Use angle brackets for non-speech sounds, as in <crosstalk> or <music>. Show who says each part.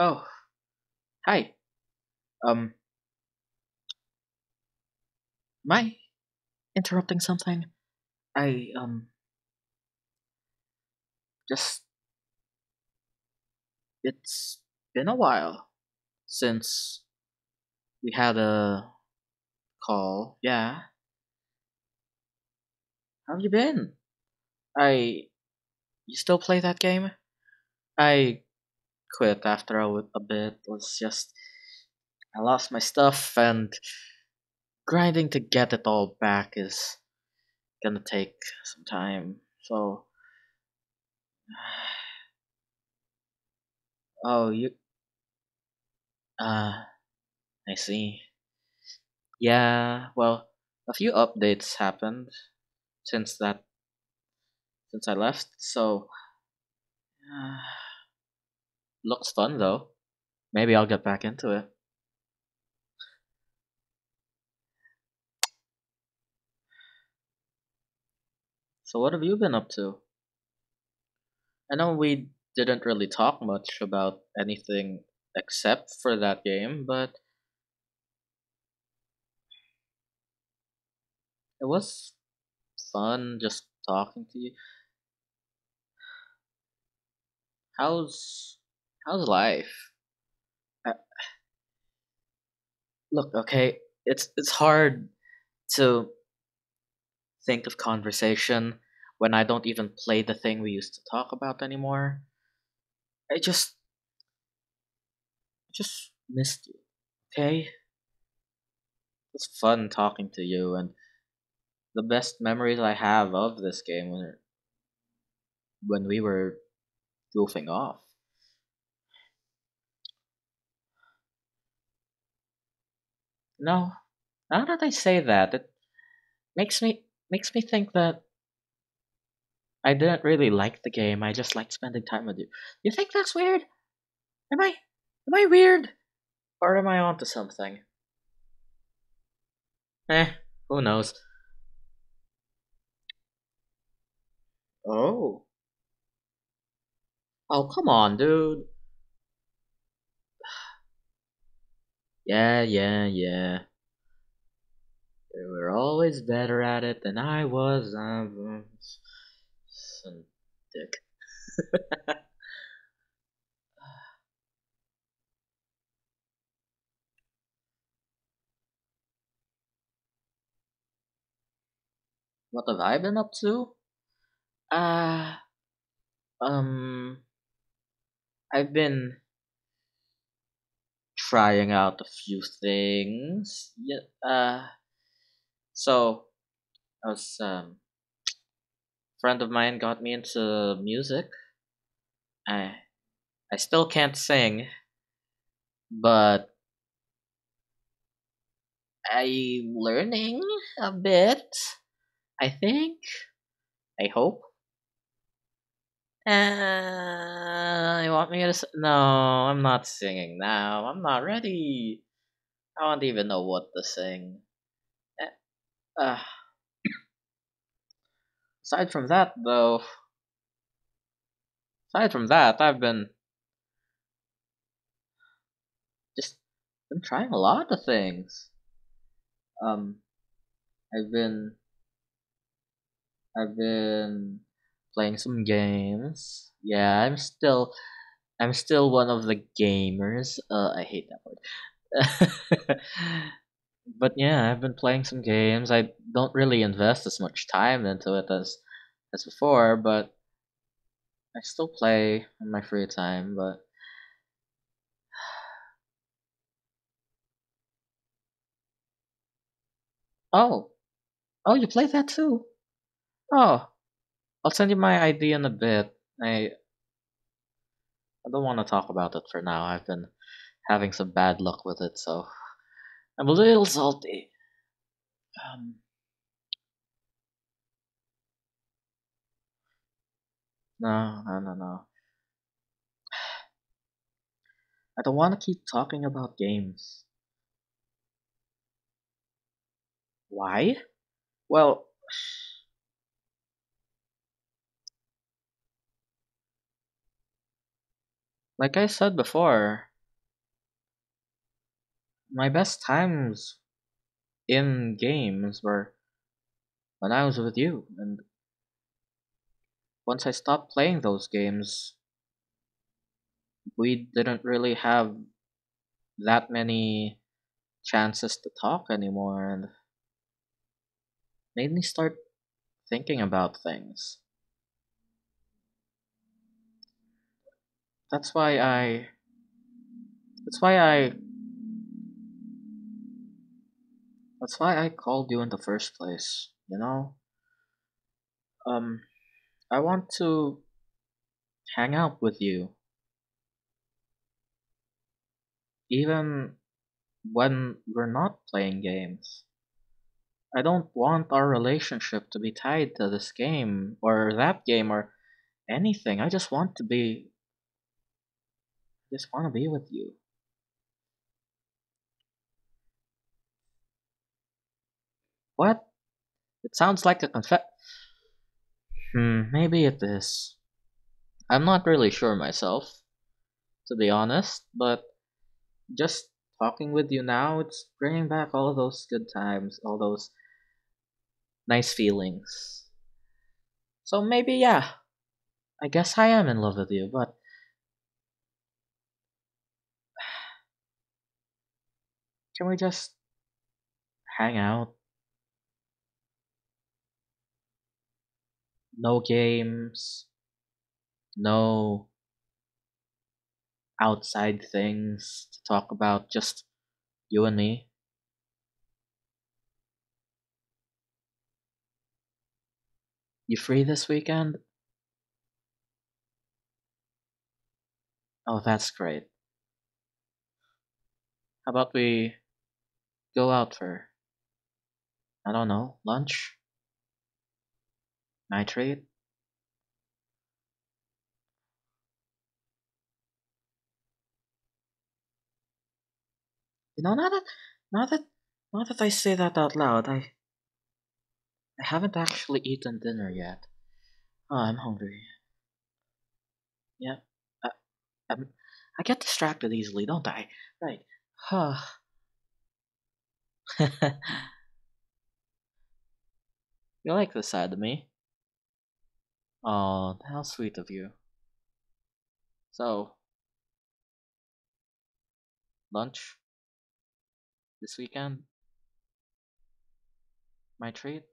Speaker 1: Oh, hi. Um, am I interrupting something? I, um, just. It's been a while since we had a call. Yeah. How have you been? I. You still play that game? I quit after a bit. It was just. I lost my stuff and grinding to get it all back is gonna take some time. So. <sighs> Oh, you. Uh, I see. Yeah, well, a few updates happened since that since I left. So, <sighs> uh, looks fun though. Maybe I'll get back into it. So, what have you been up to? I know we didn't really talk much about anything except for that game, but it was fun just talking to you. How's how's life? Uh, look, okay, it's it's hard to think of conversation when I don't even play the thing we used to talk about anymore. I just I just missed you. Okay? It's fun talking to you and the best memories I have of this game were when we were goofing off. No, now that I say that, it makes me makes me think that I didn't really like the game. I just liked spending time with you. You think that's weird? Am I am I weird? Or am I onto something? Eh, who knows? Oh. Oh, come on, dude. Yeah, yeah, yeah. They were always better at it than I was. I'm some dick. <laughs> what have I been up to? Uh, um, I've been trying out a few things. Yeah. Uh, so I was um, friend of mine got me into music. I I still can't sing, but I'm learning a bit. I think. I hope. Uh, you want me to? No, I'm not singing now. I'm not ready. I don't even know what to sing. Uh, aside from that, though, aside from that, I've been just been trying a lot of things. Um, I've been I've been playing some games. Yeah, I'm still I'm still one of the gamers. Uh, I hate that word. <laughs> but yeah, I've been playing some games. I don't really invest as much time into it as as before, but I still play in my free time. But <sighs> oh, oh, you play that too? Oh, I'll send you my ID in a bit. I I don't want to talk about it for now. I've been having some bad luck with it, so I'm a little salty. Um, no, no, no, no. I don't want to keep talking about games. Why? Well, like I said before, my best times in games were when I was with you, and once I stopped playing those games, we didn't really have that many chances to talk anymore, and made me start thinking about things. That's why I. That's why I. That's why I called you in the first place. You know, um, I want to hang out with you, even when we're not playing games. I don't want our relationship to be tied to this game or that game or anything. I just want to be just want to be with you. What? It sounds like a confess. Hmm, maybe it is. I'm not really sure myself, to be honest, but just talking with you now, it's bringing back all those good times, all those nice feelings. So maybe, yeah, I guess I am in love with you, but can we just hang out? No games, no outside things to talk about, just you and me. You free this weekend? Oh, that's great. How about we go out for, I don't know, lunch? Nitrate? You know, now that, now that, now that I say that out loud, I, I haven't actually eaten dinner yet. Oh, I'm hungry. Yeah, I, I'm, I get distracted easily, don't I? Right. Huh. <laughs> you like this side of me? Oh, how sweet of you. So, lunch this weekend? My treat?